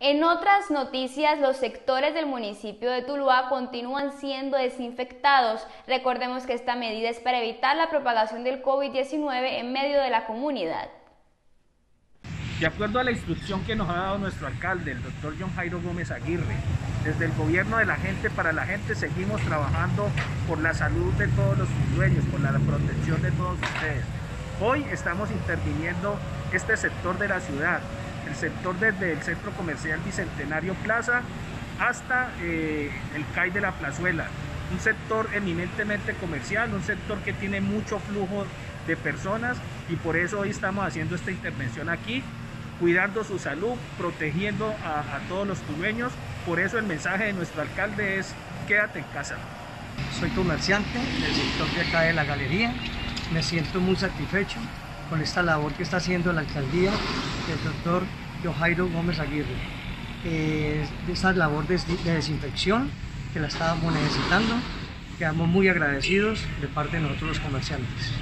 En otras noticias, los sectores del municipio de Tuluá continúan siendo desinfectados. Recordemos que esta medida es para evitar la propagación del COVID-19 en medio de la comunidad. De acuerdo a la instrucción que nos ha dado nuestro alcalde, el doctor John Jairo Gómez Aguirre, desde el gobierno de la gente para la gente seguimos trabajando por la salud de todos los dueños, por la protección de todos ustedes. Hoy estamos interviniendo este sector de la ciudad, el sector desde el Centro Comercial Bicentenario Plaza hasta eh, el CAI de la Plazuela. Un sector eminentemente comercial, un sector que tiene mucho flujo de personas y por eso hoy estamos haciendo esta intervención aquí, cuidando su salud, protegiendo a, todos los tubeños. Por eso el mensaje de nuestro alcalde es quédate en casa. Soy comerciante del sector de acá de la galería. Me siento muy satisfecho con esta labor que está haciendo la alcaldía del doctor Jairo Gómez Aguirre. Eh, esta labor de, de desinfección que la estábamos necesitando, quedamos muy agradecidos de parte de nosotros los comerciantes.